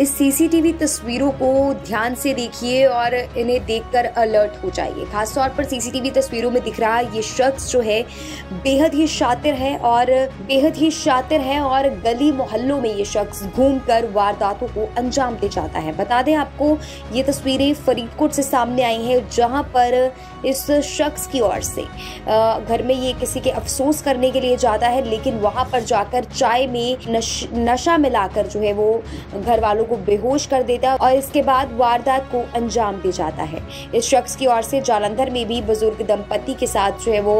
इस सीसीटीवी तस्वीरों को ध्यान से देखिए और इन्हें देखकर अलर्ट हो जाइए। खासतौर पर सीसीटीवी तस्वीरों में दिख रहा है ये शख्स जो है बेहद ही शातिर है और बेहद ही शातिर है और गली मोहल्लों में ये शख्स घूमकर वारदातों को अंजाम दे जाता है। बता दें आपको ये तस्वीरें फरीदकोट से सामने आई हैं जहाँ पर इस शख्स की ओर से घर में ये किसी के अफसोस करने के लिए जाता है लेकिन वहाँ पर जाकर चाय में नश, नशा मिलाकर जो है वो घर वालों को बेहोश कर देता और इसके बाद वारदात को अंजाम दे जाता है। इस शख्स की ओर से जालंधर में भी बुज़ुर्ग दंपति के साथ जो है वो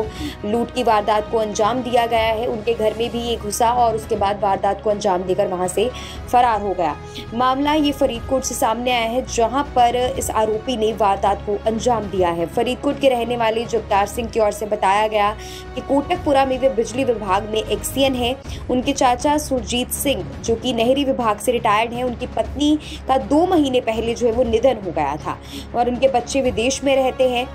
लूट की वारदात को अंजाम दिया गया है। उनके घर में भी ये घुसा और उसके बाद वारदात को अंजाम देकर वहाँ से फरार हो गया। मामला ये फरीदकोट से सामने आया है, जहाँ पर इस आरोपी ने वारदात को अंजाम दिया है। फरीदकोट के रहने वाले जगतार सिंह की ओर से बताया गया कि कोटकपुरा में वे बिजली विभाग में एक्सीएन है। उनके चाचा सुरजीत सिंह, जो कि नहरी विभाग से रिटायर्ड हैं, उनकी पत्नी का दो महीने पहले जो है वो निधन हो गया था और उनके बच्चे विदेश में रहते हैं।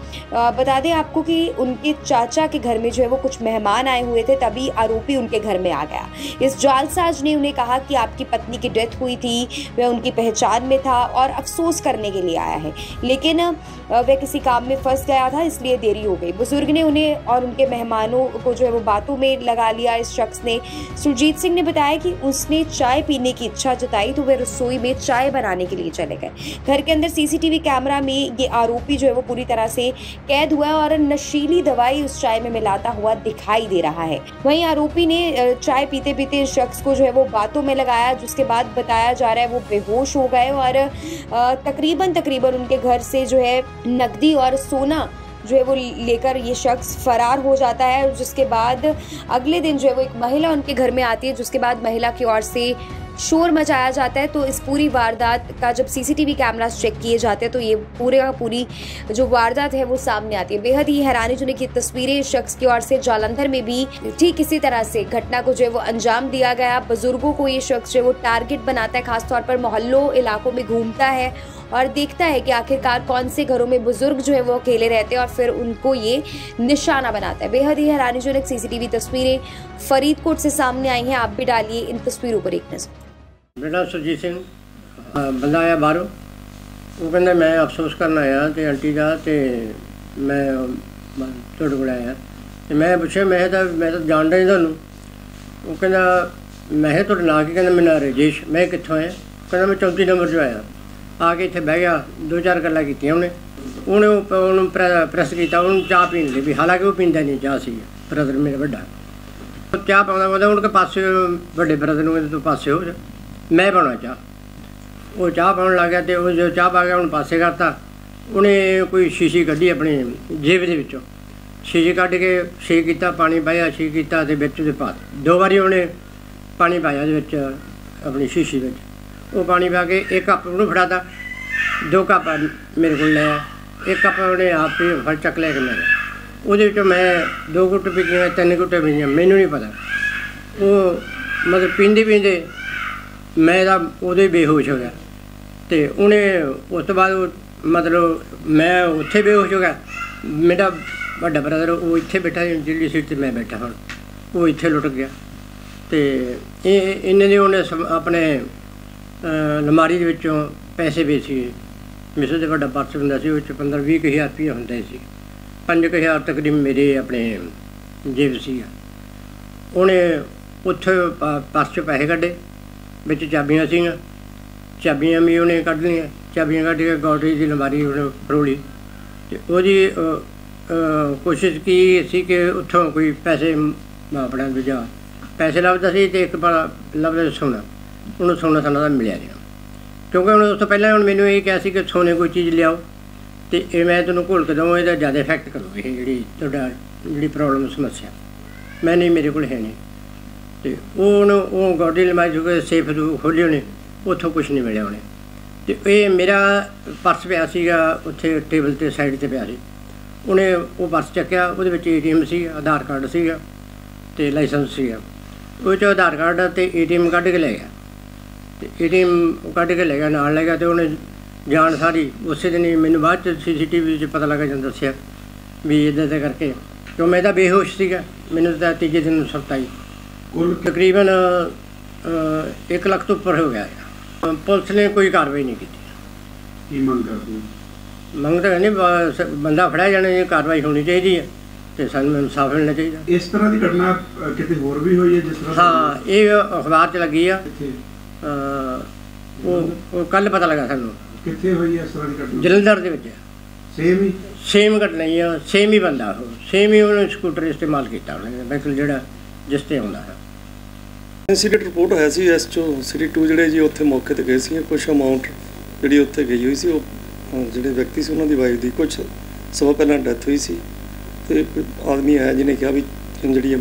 बता दें आपको कि उनके चाचा के घर में जो है वो कुछ मेहमान आए हुए थे, तभी आरोपी उनके घर में आ गया। इस जालसाज ने उन्हें कहा कि आपकी पत्नी की डेथ हुई थी, वह उनकी पहचान में था और अफसोस करने के लिए आया है। लेकिन वह किसी काम में फंस गया था, इसलिए देरी हो गई। बुज़ुर्ग ने उन्हें और उनके मेहमानों को जो है वो बातों में लगा लिया। इस शख्स ने सुरजीत सिंह ने बताया कि उसने चाय पीने की इच्छा जताई तो वह रसोई में चाय बनाने के लिए चले गए। घर के अंदर सीसीटीवी कैमरा में ये आरोपी जो है वो पूरी तरह से कैद हुआ है और नशीली दवाई उस चाय में मिलाता हुआ दिखाई दे रहा है। वहीं आरोपी ने चाय पीते पीते इस शख्स को जो है वो बातों में लगाया, जिसके बाद बताया जा रहा है वो बेहोश हो गए और तकरीबन तकरीबन उनके घर से जो है नकदी और सोना जो है वो लेकर ये शख्स फरार हो जाता है, जिसके बाद अगले दिन जो है वो एक महिला उनके घर में आती है, जिसके बाद महिला की ओर से शोर मचाया जाता है तो इस पूरी वारदात का जब सीसीटीवी कैमरास चेक किए जाते हैं तो ये पूरे का पूरी जो वारदात है, वो सामने आती है। बेहद ही हैरानीजनक ये तस्वीरें शख्स की ओर से जालंधर में भी ठीक इसी तरह से घटना को जो है वो अंजाम दिया गया। बुज़ुर्गों को ये शख्स जो है वो टारगेट बनाता है, खासतौर पर मोहल्लों, इलाकों में घूमता है और देखता है कि आखिरकार कौन से घरों में बुज़ुर्ग जो है वो अकेले रहते हैं और फिर उनको ये निशाना बनाता है। बेहद ही हैरानीजनक सीसीटीवी तस्वीरें फरीदकोट से सामने आई हैं, आप भी डालिए इन तस्वीरों पर एक नज़र। ਮੇਰਾ ਨਾਮ ਸੁਰਜੀਤ ਸਿੰਘ ਬੰਦਾ ਆਇਆ ਬਾਹਰੋਂ। ਉਹ ਕਹਿੰਦਾ, ਮੈਂ ਅਫਸੋਸ ਕਰਨ ਆਇਆ ਤੇ ਆਂਟੀ ਦਾ ਤੇ ਮੈਂ ਤੁਹਾਡੇ ਕੋਲ ਆਇਆ। ਤੇ ਮੈਂ ਪੁੱਛਿਆ, ਮੈਂ ਤਾਂ ਮੈਂ ਤਾਂ ਜਾਣਦਾ ਨਹੀਂ ਤੁਹਾਨੂੰ। ਉਹ ਕਹਿੰਦਾ, ਮੈਂ ਕਿਹਾ ਤੁਹਾਡਾ ਨਾਂ ਕੀ? ਕਹਿੰਦਾ, ਮੇਰਾ ਨਾਂ ਰਜੇਸ਼, ਮੈਂ ਕਿੱਥੋਂ ਆਇਆ? ਕਹਿੰਦਾ, ਮੈਂ 34 ਨੰਬਰ 'ਚੋਂ ਆਇਆ। ਆ ਕੇ ਇੱਥੇ ਬਹਿ ਗਿਆ, ਦੋ ਚਾਰ ਗੱਲਾਂ ਕੀਤੀਆਂ ਉਹਨੇ। ਉਹਨੇ ਉਹਨੂੰ ਪ੍ਰੈ- ਪ੍ਰੈਸ ਕੀਤਾ, ਉਹਨੂੰ ਚਾਹ ਪੀਣ ਲਈ ਵੀ ਹਾਲਾਂਕਿ ਉਹ ਪੀਂਦਾ ਨਹੀਂ ਚਾਹ ਸੀ। ਬ੍ਰਦਰ ਮੇਰਾ ਵੱਡਾ। ਚਾਹ ਪਾਉਂਦਾ ਉਹਦਾ ਉਹਨੂੰ ਪਾਸੇ ਵੱਡੇ ਬ੍ਰਦਰ ਨੂੰ ਕਹਿੰਦੇ ਤੂੰ ਪਾਸੇ ਹੋ ਜਾ। ਮੈਂ ਪਾਉਣਾ ਚਾਹ। ਉਹ ਚਾਹ ਪਾਉਣ ਲੱਗ ਗਿਆ ਤੇ ਉਹ ਜੋ ਚਾਹ ਪਾ ਗਿਆ ਉਹਨੂੰ ਪਾਸੇ ਕਰਤਾ। ਉਹਨੇ ਕੋਈ ਸ਼ੀਸ਼ੀ ਕੱਢੀ ਆਪਣੀ ਜੇਬ ਦੇ ਵਿੱਚੋਂ। ਸ਼ੀਸ਼ੀ ਕੱਢ ਕੇ ਛੇ ਕੀਤਾ, ਪਾਣੀ ਪਾਇਆ ਛੇ ਕੀਤਾ ਤੇ ਵਿੱਚ ਦੇ ਪਾ ਦਿੱਤਾ। ਦੋ ਵਾਰੀ ਉਹਨੇ ਪਾਣੀ ਪਾਇਆ ਉਹਦੇ ਵਿੱਚ, ਆਪਣੀ ਸ਼ੀਸ਼ੀ ਵਿੱਚ। ਉਹ ਪਾਣੀ ਪਾ ਕੇ ਇੱਕ ਕੱਪ ਉਹਨੂੰ ਫੜਾਤਾ। ਦੋ ਕੱਪ ਮੇਰੇ ਕੋਲ ਲਿਆ ਇੱਕ ਕੱਪ ਉਹਨੇ ਆਪ ਹੀ ਫੜ ਚੱਕ ਲਿਆ ਕੇ ਮੈਂ ਉਹਦੇ ਵਿੱਚੋਂ ਮੈਂ ਦੋ ਗੁੱਟ ਪੀਤੀਆਂ ਤਿੰਨ ਗੁੱਟ ਪੀਤੀਆਂ ਮੈਨੂੰ ਨਹੀਂ ਪਤਾ। ਉਹ ਮਤਲਬ ਪੀਂਦੇ ਪੀਂਦੇ ਮੈਂ ਇਹਦਾ ਉਹਦੇ ਬੇਹੋਸ਼ ਹੋ ਗਿਆ। ਤੇ ਉਹਨੇ ਉਸ ਤੋਂ ਬਾਅਦ ਮਤਲਬ ਮੈਂ ਉੱਥੇ ਬੇਹੋਸ਼ ਹੋ ਗਿਆ। ਮੇਰਾ ਵੱਡਾ ਬ੍ਰਦਰ ਉਹ ਇੱਥੇ ਬੈਠਾ ਸੀ, ਸੀਟ ਤੇ ਮੈਂ ਬੈਠਾ ਹੁਣ। ਉਹ ਇੱਥੇ ਲੁੱਟ ਗਿਆ। ਤੇ ਇਹ ਇਹਨਾਂ ਨੇ ਉਹਨੇ ਸਮ- ਆਪਣੇ ਲਮਾਰੀ ਦੇ ਵਿੱਚੋਂ ਪੈਸੇ ਵੀ ਸੀ। ਮਿਸਰ ਦੇ ਵੱਡਾ ਪਰਸ ਹੁੰਦਾ ਸੀ ਉਹ ਚ 15 20 ਕੁ ਹਜ਼ਾਰ ਰੁਪਏ ਹੁੰਦੇ ਸੀ। 5000 ਤਕਰੀਬਨ ਮੇਰੇ ਆਪਣੇ ਜੇਬ ਸੀ ਉਹਨੇ ਉੱਥੇ ਪ- ਪਰਸ ਚੋਂ ਪੈਸੇ ਕੱਢੇ। ਵਿੱਚ ਚਾਬੀਆਂ ਸੀਗੀਆਂ। ਚਾਬੀਆਂ ਵੀ ਉਹਨੇ ਕੱਢ ਲਈਆਂ। ਚਾਬੀਆਂ ਕੱਢ ਕੇ ਗੌਡਰੀ ਦੀ ਲੰਬਾਰੀ ਉਹਨੇ ਫਰੋਲੀ। ਤੇ ਉਹਦੀ ਕੋਸ਼ਿਸ਼ ਕੀ ਸੀ ਕਿ ਉੱਥੋਂ ਕੋਈ ਪੈਸੇ ਮ- ਆਪਣਾ ਦੂਜਾ ਪੈਸੇ ਲੱਭਦਾ ਸੀ ਤੇ ਇੱਕ ਬੜਾ ਲੱਭਦਾ ਸੀ ਸੋਨਾ। ਉਹਨੂੰ ਸੋਨਾ ਸਾਨਾ ਦਾ ਮਿਲਿਆ ਨਹੀਂ ਕਿਉਂਕਿ ਹੁਣ ਉਸ ਤੋਂ ਪਹਿਲਾਂ ਹੁਣ ਮੈਨੂੰ ਇਹ ਕਿਹਾ ਸੀ ਕਿ ਸੋਨੇ ਕੋਈ ਚੀਜ਼ ਲਿਆਓ। ਤੇ ਇਹ ਮੈਂ ਤੁਹਾਨੂੰ ਘੋਲ ਕੇ ਦਵਾਂ ਇਹਦਾ ਜ਼ਿਆਦਾ ਇਫੈਕਟ ਕਰੂਗੀ ਇਹ ਜਿਹੜੀ ਤੁਹਾਡਾ, ਜਿਹੜੀ ਪ੍ਰੋਬਲਮ ਸਮੱਸਿਆ। ਮੈਂ ਨਹੀਂ, ਮੇਰੇ ਕੋਲ ਹੈ ਨਹੀਂ। ਤੇ ਉਹ ਉਹਨੂੰ ਉਹ ਗੋਡੀ ਲਮਾਈ ਜੋ ਸੇਫ ਨੂੰ ਖੋਲ੍ਹੀ ਉਹਨੇ, ਉੱਥੋਂ ਕੁਝ ਨਹੀਂ ਮਿਲਿਆ ਉਹਨੇ। ਤੇ ਇਹ ਮੇਰਾ ਪਰਸ ਪਿਆ ਸੀਗਾ ਉੱਥੇ ਟੇਬਲ ਤੇ ਸਾਈਡ ਤੇ ਪਿਆ ਸੀ। ਉਹਨੇ ਉਹ ਪਰਸ ਚੱਕਿਆ, ਉਹਦੇ ਵਿੱਚ ਏਟੀਐਮ ਸੀ, ਆਧਾਰ ਕਾਰਡ ਸੀਗਾ ਤੇ ਲਾਇਸੈਂਸ ਸੀਗਾ। ਉਹ ਚੋਂ ਆਧਾਰ ਕਾਰਡ ਤੇ ਏਟੀਐਮ ਕੱਢ ਕੇ ਲੈ ਗਿਆ। ਤੇ ਏਟੀਐਮ ਕੱਢ ਕੇ ਲੈ ਗਿਆ, ਨਾਲ ਲੈ ਗਿਆ ਤੇ ਉਹਨੇ ਜਾਣ ਸਾਰੀ, ਉਸੇ ਦਿਨ ਹੀ ਮੈਨੂੰ ਬਾਅਦ ਚ ਸੀਸੀਟੀਵੀ 'ਚ ਪਤਾ ਲੱਗਾ ਜਾਂਦਾ ਦੱਸਿਆ ਵੀ ਇਦਾਂ ਦਾ ਕਰਕੇ। ਕਿਉਂ? ਮੈਂ ਤਾਂ ਬੇਹੋਸ਼ ਸੀਗਾ। ਮੈਨੂੰ ਤਾਂ ਤੀਜੇ ਦਿਨ ਸੁਰਤ ਆਈ। ਕੁੱਲ ਤਕਰੀਬਨ 1 ਲੱਖ ਤੋਂ ਉੱਪਰ ਹੋ ਗਿਆ ਪੁਲਿਸ ਨੇ ਕੋਈ ਕਾਰਵਾਈ ਨਹੀਂ ਕੀਤੀ। ਕੀ ਮੰਗ ਕਰਦੇ ਹੋ? ਮੰਗ ਤਾਂ ਕਹਿੰਦੇ ਬਸ ਬੰਦਾ ਫੜਿਆ ਜਾਣਾ ਇਹ ਕਾਰਵਾਈ ਹੋਣੀ ਚਾਹੀਦੀ ਹੈ ਤੇ ਸਾਨੂੰ ਇਨਸਾਫ ਮਿਲਣਾ ਚਾਹੀਦਾ। ਇਸ ਤਰ੍ਹਾਂ ਦੀ ਘਟਨਾ ਕਿਤੇ ਹੋਰ ਵੀ ਹੋਈ ਹੈ ਜਿਸ ਤਰ੍ਹਾਂ ਹਾਂ ਇਹ ਅਖਬਾਰ 'ਚ ਲੱਗੀ ਆ। ਉਹ ਉਹ ਕੱਲ ਪਤਾ ਲੱਗਾ ਸਾਨੂੰ। ਕਿੱਥੇ ਹੋਈ ਹੈ ਇਸ ਤਰ੍ਹਾਂ ਦੀ ਘਟਨਾ? ਜਲੰਧਰ ਦੇ ਵਿੱਚ। ਸੇਮ ਹੀ? ਸੇਮ ਘਟਨਾ ਹੀ ਆ ਸੇਮ ਹੀ ਬੰਦਾ ਉਹ। ਸੇਮ ਹੀ ਉਹਨੇ ਸਕੂਟਰ ਇਸਤੇਮਾਲ ਕੀਤਾ ਉਹਨੇ ਬਿਲਕੁਲ ਜਿਹੜਾ ਜਿਸ ਤੇ ਹੁੰਦਾ ਹੈ। ਇਨਸੀਡੈਂਟ ਰਿਪੋਰਟ ਹੋਇਆ ਸੀ ਐਸਚਓ ਸਿਟੀ 2 ਜਿਹੜੇ ਜੀ ਉੱਥੇ ਮੌਕੇ ਤੇ ਗਏ ਸੀ ਕੁਝ ਅਮਾਉਂਟ ਜਿਹੜੀ ਉੱਥੇ ਗਈ ਹੋਈ ਸੀ ਉਹ ਜਿਹੜੇ ਵਿਅਕਤੀ ਸੀ ਉਹਨਾਂ ਦੀ ਵਾਈਫ ਦੀ ਕੁਝ ਸਮਾਂ ਪਹਿਲਾਂ ਡੈਥ ਹੋਈ ਸੀ। ਤੇ ਆਦਮੀ ਆਇਆ ਜਿਹਨੇ ਕਿਹਾ ਵੀ ਜਿਹੜੀ ਅਹ,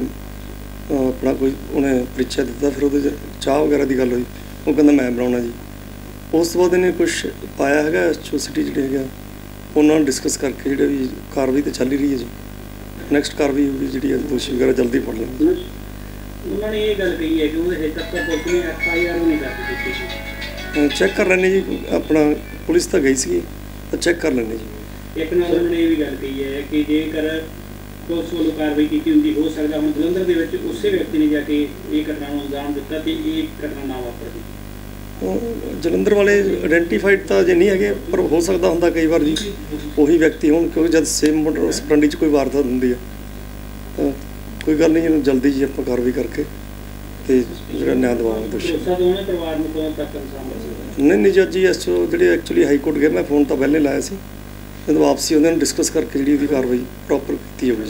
ਆਪਣਾ ਕੋਈ ਉਹਨੇ ਪ੍ਰੀਚਾ ਦਿੱਤਾ ਫਿਰ ਉਹਦੇ 'ਚ ਚਾਹ ਵਗੈਰਾ ਦੀ ਗੱਲ ਹੋਈ। ਉਹ ਕਹਿੰਦਾ ਮੈਂ ਬਣਾਉਣਾ ਜੀ। ਉਸ ਤੋਂ ਬਾਅਦ ਇਹਨੇ ਕੁਝ ਪਾਇਆ ਹੈਗਾ ਐਸਚਓ ਸਿਟੀ ਜਿਹੜੇ ਹੈਗਾ ਉਹਨਾਂ ਨੂੰ ਡਿਸਕਸ ਕਰਕੇ ਜਿਹੜੇ ਵੀ ਕਾਰਵਾਈ ਤੇ ਚੱਲ ਰਹੀ ਹੈ ਜੀ। ਨੈਕਸਟ ਕਾਰਵਾਈ ਹੋਊਗੀ ਜਿਹੜੀ ਹੈ ਦੋਸ਼ੀ ਵਗੈਰਾ ਜਲਦੀ ਫੜ ਲੈਣਗੇ। ਉਹਨਾਂ ਨੇ ਇਹ ਗੱਲ ਕਹੀ ਹੈ ਕਿ ਉਹਦੇ ਹਜੇ ਤੱਕ ਤਾਂ ਪੁਲਿਸ ਨੇ ਐਫ ਆਈ ਆਰ ਨਹੀਂ ਦਰਜ ਕੀਤੀ ਚੈੱਕ ਕਰ ਲੈਣੇ ਜੀ ਆਪਣਾ ਪੁਲਿਸ ਤਾਂ ਗਈ ਸੀ ਤਾਂ ਚੈੱਕ ਕਰ ਲੈਣੇ ਜੀ। ਇੱਕ ਨਾਲ ਉਹਨਾਂ ਨੇ ਇਹ ਵੀ ਗੱਲ ਕਹੀ ਹੈ ਕਿ ਜੇਕਰ ਪੁਲਿਸ ਵੱਲੋਂ ਕਾਰਵਾਈ ਕੀਤੀ ਹੁੰਦੀ ਹੋ ਸਕਦਾ ਹੁਣ ਜਲੰਧਰ ਦੇ ਵਿੱਚ ਉਸੇ ਵਿਅਕਤੀ ਨੇ ਜਾ ਕੇ ਇਹ ਘਟਨਾ ਨੂੰ ਅੰਜਾਮ ਦਿੱਤਾ ਤੇ ਇਹ ਘਟਨਾ ਨਾ ਵਾਪਰਦੀ ਉਹ ਜਲੰਧਰ ਵਾਲੇ ਆਇਡੈਂਟੀਫਾਈਡ ਤਾਂ ਜੇ ਨਹੀਂ ਹੈਗੇ ਪਰ ਹੋ ਸਕਦਾ ਹੁੰਦਾ ਕਈ ਵਾਰ ਜੀ ਉਹੀ ਵਿਅਕਤੀ ਹੋਣ ਕਿਉਂਕਿ ਜਦ ਸੇਮ ਮੋਟਰ ਸਪਰੰਡੀ 'ਚ ਕੋਈ ਵਾਰਦਾਤ ਹੁੰਦੀ ਆ। ਤਾਂ ਕੋਈ ਗੱਲ ਨਹੀਂ ਇਹਨੂੰ ਜਲਦੀ ਜੀ ਆਪਾਂ ਕਾਰਵਾਈ ਕਰਕੇ ਤੇ ਜਿਹੜਾ ਨਿਆਂ ਦਿਵਾਵਾਂਗੇ ਦੋਸ਼ੀ ਨਹੀਂ ਨਹੀਂ ਜੱਜ ਜੀ ਇਸ 'ਚੋਂ ਜਿਹੜੇ ਐਕਚੁਅਲੀ ਹਾਈ ਕੋਰਟ ਗਏ ਮੈਂ ਫੋਨ ਤਾਂ ਪਹਿਲੇ ਲਾਇਆ ਸੀ। ਜਦੋਂ ਵਾਪਸੀ ਉਹਨਾਂ ਨੂੰ ਡਿਸਕਸ ਕਰਕੇ ਜਿਹੜੀ ਉਹਦੀ ਕਾਰਵਾਈ ਪ੍ਰੋਪਰ ਕੀਤੀ ਹੋਵੇ